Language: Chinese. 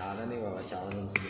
चावल नहीं बाबा चावल हमसे